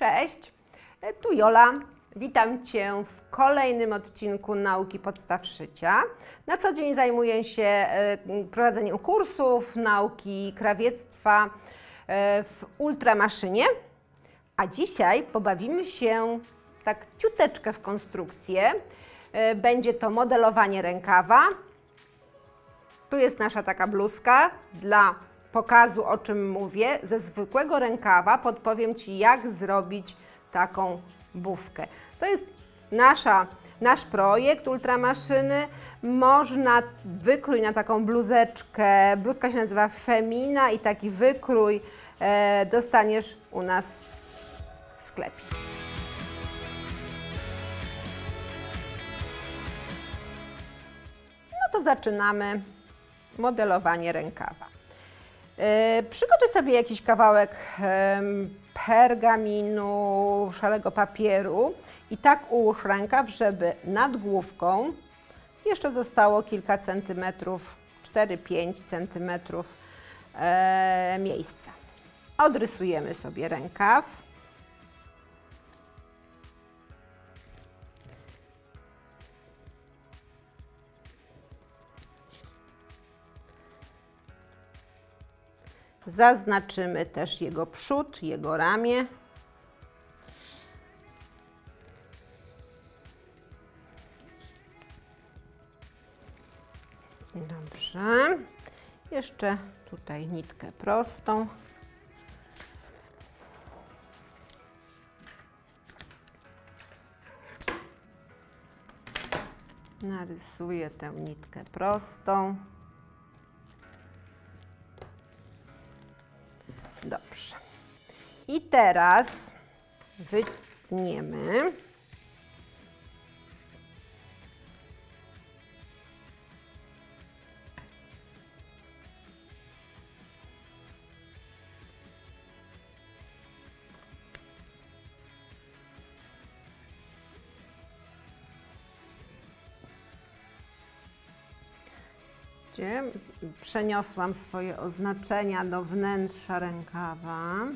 Cześć, tu Jola. Witam Cię w kolejnym odcinku Nauki Podstaw Szycia. Na co dzień zajmuję się e, prowadzeniem kursów, nauki krawiectwa e, w ultramaszynie, a dzisiaj pobawimy się tak ciuteczkę w konstrukcję. E, Będzie to modelowanie rękawa. Tu jest nasza taka bluzka dla pokazu, o czym mówię. Ze zwykłego rękawa podpowiem Ci, jak zrobić taką bufkę. To jest nasza, nasz projekt ultramaszyny. Można wykrój na taką bluzeczkę. Bluzka się nazywa Femina i taki wykrój e, dostaniesz u nas w sklepie. No to zaczynamy modelowanie rękawa. E, Przygotuj sobie jakiś kawałek pergaminu, szarego papieru i tak ułóż rękaw, żeby nad główką jeszcze zostało kilka centymetrów, 4-5 centymetrów e, miejsca. Odrysujemy sobie rękaw. Zaznaczymy też jego przód, jego ramię. Dobrze. Jeszcze tutaj nitkę prostą. Narysuję tę nitkę prostą. I teraz wytniemy. Przeniosłam swoje oznaczenia do wnętrza rękawa.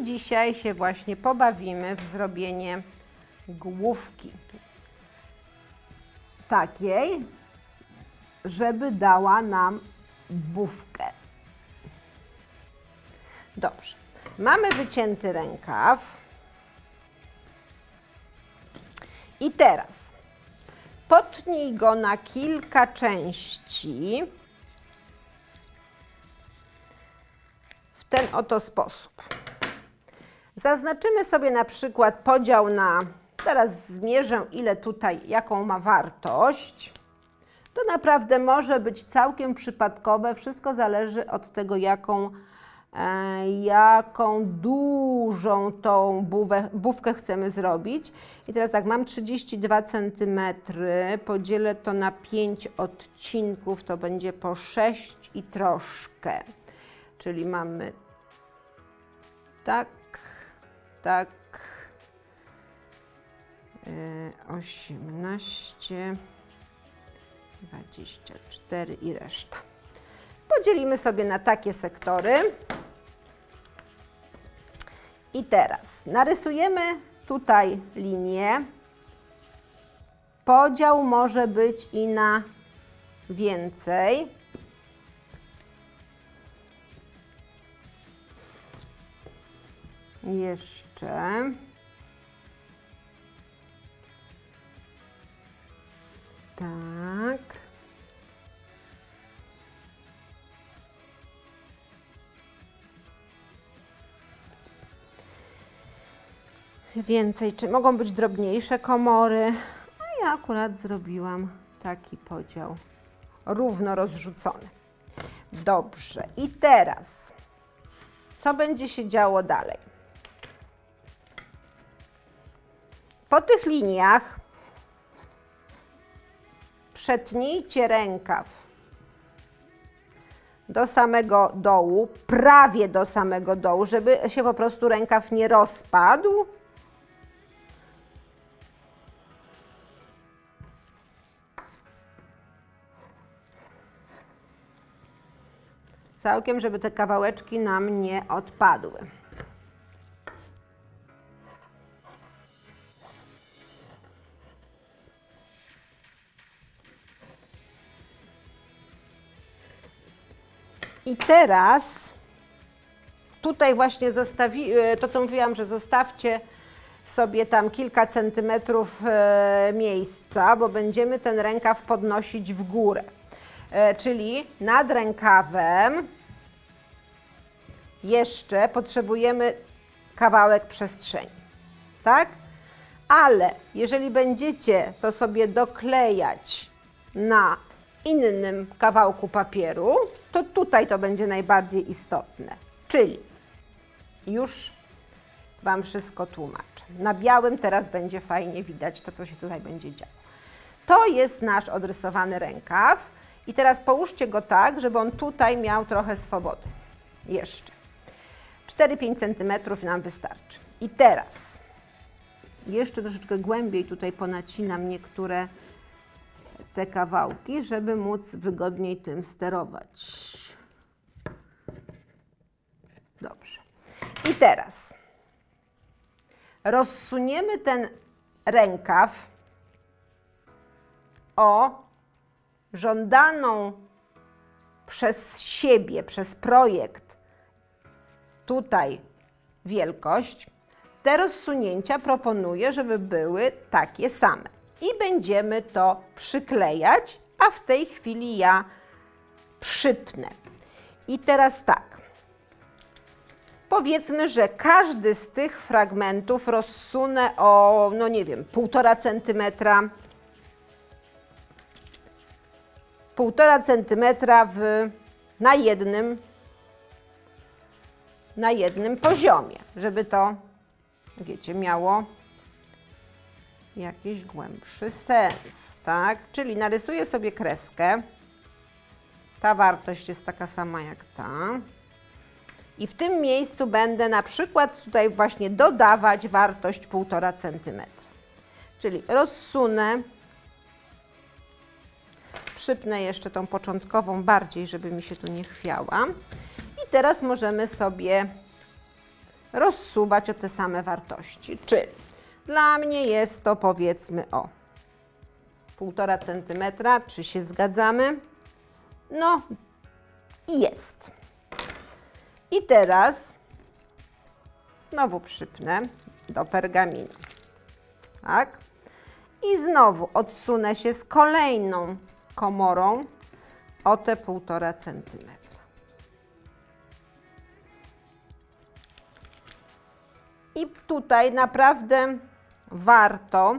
I dzisiaj się właśnie pobawimy w zrobienie główki. Takiej, żeby dała nam bufkę. Dobrze. Mamy wycięty rękaw. I teraz potnij go na kilka części w ten oto sposób. Zaznaczymy sobie na przykład podział na, teraz zmierzę ile tutaj, jaką ma wartość. To naprawdę może być całkiem przypadkowe, wszystko zależy od tego, jaką e, jaką dużą tą buwę, bufkę chcemy zrobić. I teraz tak, mam 32 cm, podzielę to na 5 odcinków, to będzie po 6 i troszkę. Czyli mamy tak, tak, e, 18, 24 i reszta. Podzielimy sobie na takie sektory. I teraz narysujemy tutaj linię. Podział może być i na więcej. Jeszcze. Tak. Więcej, czy mogą być drobniejsze komory, a ja akurat zrobiłam taki podział równo rozrzucony. Dobrze, i teraz co będzie się działo dalej? Po tych liniach przetnijcie rękaw do samego dołu, prawie do samego dołu, żeby się po prostu rękaw nie rozpadł. całkiem, żeby te kawałeczki nam nie odpadły. I teraz tutaj właśnie zostawi, e, to co mówiłam, że zostawcie sobie tam kilka centymetrów e, miejsca, bo będziemy ten rękaw podnosić w górę. E, czyli nad rękawem jeszcze potrzebujemy kawałek przestrzeni, tak? Ale jeżeli będziecie to sobie doklejać na innym kawałku papieru, to tutaj to będzie najbardziej istotne. Czyli już Wam wszystko tłumaczę. Na białym teraz będzie fajnie widać to, co się tutaj będzie działo. To jest nasz odrysowany rękaw i teraz połóżcie go tak, żeby on tutaj miał trochę swobody. Jeszcze. 4-5 cm nam wystarczy. I teraz jeszcze troszeczkę głębiej tutaj ponacinam niektóre te kawałki, żeby móc wygodniej tym sterować. Dobrze. I teraz rozsuniemy ten rękaw o żądaną przez siebie, przez projekt tutaj wielkość. Te rozsunięcia proponuję, żeby były takie same. I będziemy to przyklejać, a w tej chwili ja przypnę. I teraz tak. Powiedzmy, że każdy z tych fragmentów rozsunę o, no nie wiem, półtora centymetra. Półtora centymetra w, na jednym na jednym poziomie, żeby to, wiecie, miało jakiś głębszy sens, tak? Czyli narysuję sobie kreskę. Ta wartość jest taka sama jak ta. I w tym miejscu będę na przykład tutaj właśnie dodawać wartość 1,5 cm. Czyli rozsunę, przypnę jeszcze tą początkową bardziej, żeby mi się tu nie chwiała. I teraz możemy sobie rozsuwać o te same wartości. Czyli dla mnie jest to powiedzmy o 1,5 cm. Czy się zgadzamy? No i jest. I teraz znowu przypnę do pergaminu. Tak? I znowu odsunę się z kolejną komorą o te 1,5 cm. I tutaj naprawdę warto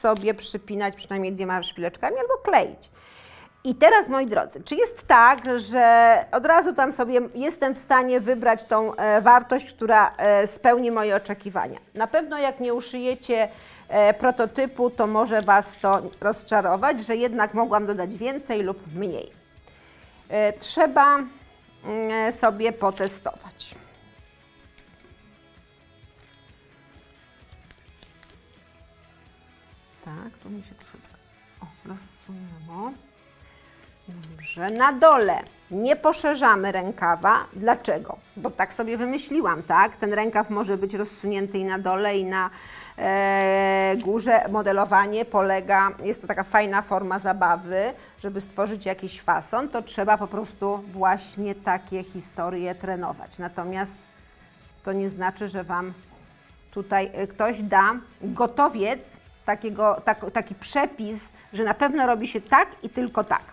sobie przypinać przynajmniej dwiema szpileczkami albo kleić. I teraz, moi drodzy, czy jest tak, że od razu tam sobie jestem w stanie wybrać tą e, wartość, która e, spełni moje oczekiwania? Na pewno jak nie uszyjecie e, prototypu, to może Was to rozczarować, że jednak mogłam dodać więcej lub mniej. Trzeba mm, sobie potestować. Tak, to mi się troszeczkę o, rozsunęło. Dobrze, na dole nie poszerzamy rękawa. Dlaczego? Bo tak sobie wymyśliłam, tak? Ten rękaw może być rozsunięty i na dole, i na e, górze. Modelowanie polega, jest to taka fajna forma zabawy, żeby stworzyć jakiś fason, to trzeba po prostu właśnie takie historie trenować. Natomiast to nie znaczy, że Wam tutaj e, ktoś da gotowiec, takiego, tak, taki przepis, że na pewno robi się tak i tylko tak.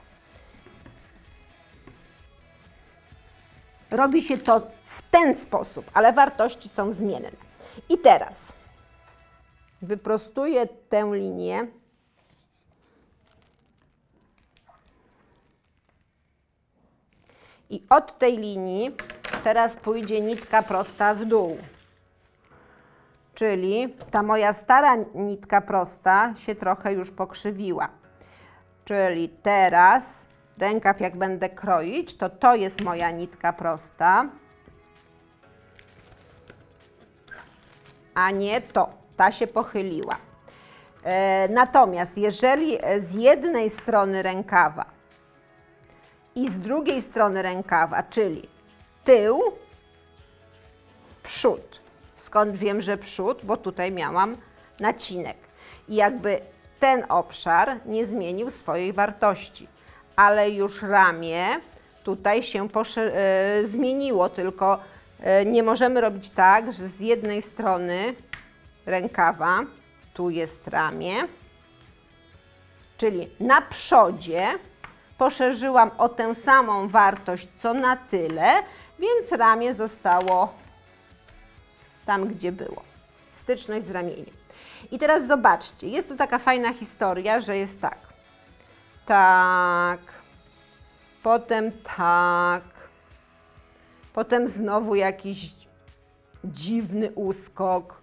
Robi się to w ten sposób, ale wartości są zmienne. I teraz wyprostuję tę linię. I od tej linii teraz pójdzie nitka prosta w dół. Czyli ta moja stara nitka prosta się trochę już pokrzywiła. Czyli teraz rękaw jak będę kroić, to to jest moja nitka prosta, a nie to. Ta się pochyliła. E, natomiast jeżeli z jednej strony rękawa i z drugiej strony rękawa, czyli tył, przód. Skąd wiem, że przód? Bo tutaj miałam nacinek. I jakby ten obszar nie zmienił swojej wartości, ale już ramię tutaj się e, zmieniło, tylko e, nie możemy robić tak, że z jednej strony rękawa, tu jest ramię, czyli na przodzie poszerzyłam o tę samą wartość co na tyle, więc ramię zostało tam, gdzie było. Styczność z ramieniem. I teraz zobaczcie, jest tu taka fajna historia, że jest tak. Tak. Potem tak. Potem znowu jakiś dziwny uskok.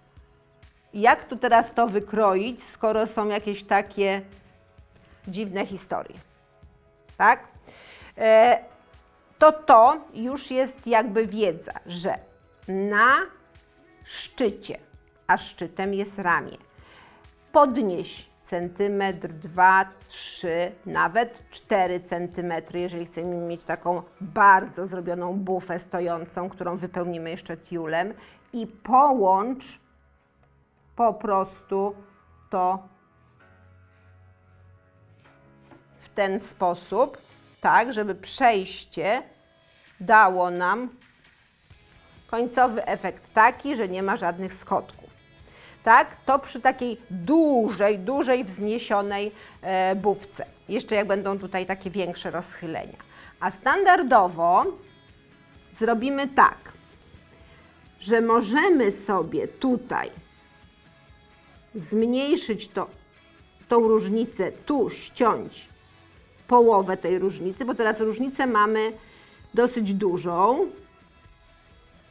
Jak tu teraz to wykroić, skoro są jakieś takie dziwne historie? Tak? E, to to już jest jakby wiedza, że na szczycie, a szczytem jest ramię, podnieś centymetr, dwa, trzy, nawet cztery centymetry, jeżeli chcemy mieć taką bardzo zrobioną bufę stojącą, którą wypełnimy jeszcze tiulem. I połącz po prostu to w ten sposób, tak, żeby przejście dało nam końcowy efekt taki, że nie ma żadnych schodków tak? To przy takiej dużej, dużej wzniesionej e, bufce. Jeszcze jak będą tutaj takie większe rozchylenia. A standardowo zrobimy tak, że możemy sobie tutaj zmniejszyć to, tą różnicę, tu ściąć połowę tej różnicy, bo teraz różnicę mamy dosyć dużą,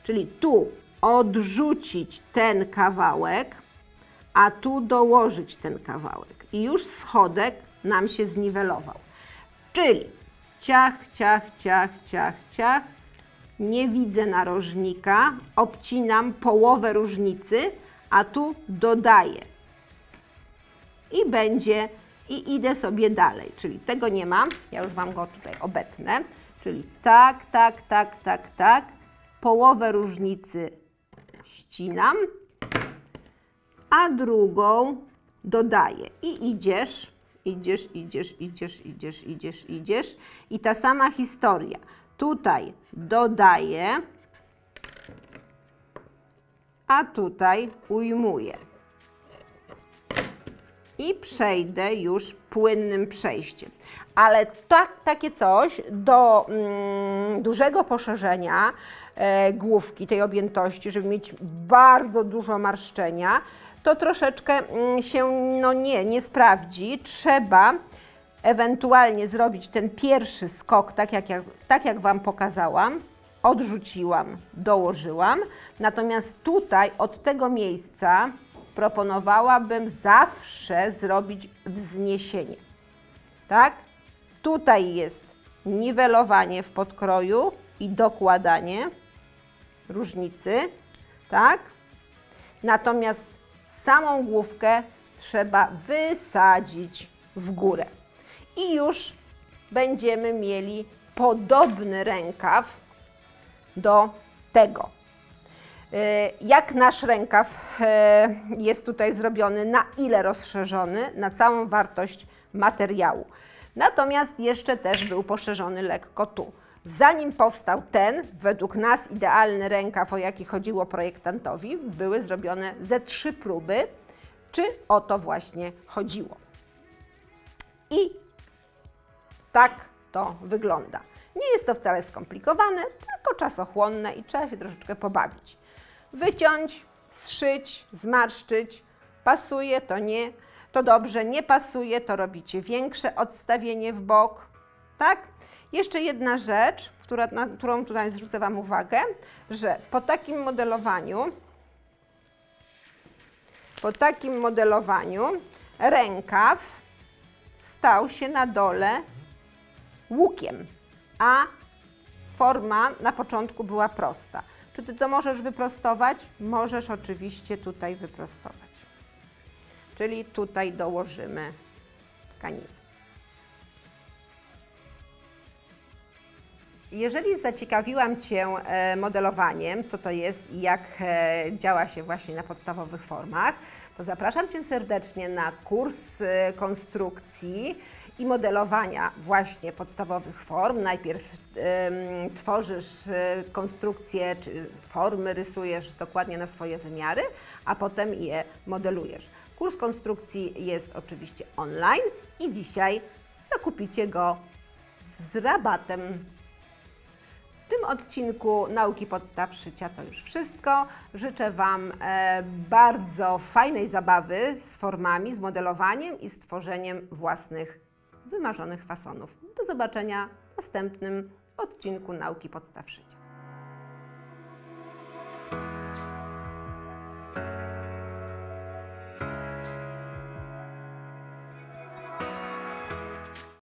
czyli tu odrzucić ten kawałek, a tu dołożyć ten kawałek. I już schodek nam się zniwelował. Czyli ciach, ciach, ciach, ciach, ciach. Nie widzę narożnika, obcinam połowę różnicy, a tu dodaję. I będzie, i idę sobie dalej. Czyli tego nie mam, ja już Wam go tutaj obetnę. Czyli tak, tak, tak, tak, tak. Połowę różnicy ścinam a drugą dodaję. I idziesz, idziesz, idziesz, idziesz, idziesz, idziesz, idziesz. I ta sama historia. Tutaj dodaję, a tutaj ujmuję. I przejdę już płynnym przejściem. Ale tak, takie coś do mm, dużego poszerzenia e, główki, tej objętości, żeby mieć bardzo dużo marszczenia, to troszeczkę mm, się no nie, nie sprawdzi. Trzeba ewentualnie zrobić ten pierwszy skok, tak jak, jak, tak jak Wam pokazałam. Odrzuciłam, dołożyłam. Natomiast tutaj od tego miejsca proponowałabym zawsze zrobić wzniesienie. Tak? Tutaj jest niwelowanie w podkroju i dokładanie różnicy, tak? Natomiast samą główkę trzeba wysadzić w górę. I już będziemy mieli podobny rękaw do tego. Y, jak nasz rękaw y, jest tutaj zrobiony, na ile rozszerzony, na całą wartość materiału. Natomiast jeszcze też był poszerzony lekko tu. Zanim powstał ten, według nas idealny rękaw, o jaki chodziło projektantowi, były zrobione ze trzy próby, czy o to właśnie chodziło. I tak to wygląda. Nie jest to wcale skomplikowane, tylko czasochłonne i trzeba się troszeczkę pobawić. Wyciąć, zszyć, zmarszczyć, pasuje, to nie, to dobrze, nie pasuje, to robicie większe odstawienie w bok, tak? Jeszcze jedna rzecz, która, na którą tutaj zwrócę Wam uwagę, że po takim modelowaniu, po takim modelowaniu rękaw stał się na dole łukiem, a forma na początku była prosta. Czy Ty to możesz wyprostować? Możesz oczywiście tutaj wyprostować. Czyli tutaj dołożymy tkaninę. Jeżeli zaciekawiłam Cię e, modelowaniem, co to jest i jak e, działa się właśnie na podstawowych formach, to zapraszam Cię serdecznie na kurs e, konstrukcji i modelowania właśnie podstawowych form. Najpierw em, tworzysz e, konstrukcje czy formy, rysujesz dokładnie na swoje wymiary, a potem je modelujesz. Kurs konstrukcji jest oczywiście online i dzisiaj zakupicie go z rabatem. W tym odcinku Nauki Podstaw Szycia to już wszystko. Życzę Wam e, bardzo fajnej zabawy z formami, z modelowaniem i stworzeniem własnych wymarzonych fasonów. Do zobaczenia w następnym odcinku Nauki Podstaw Szycia.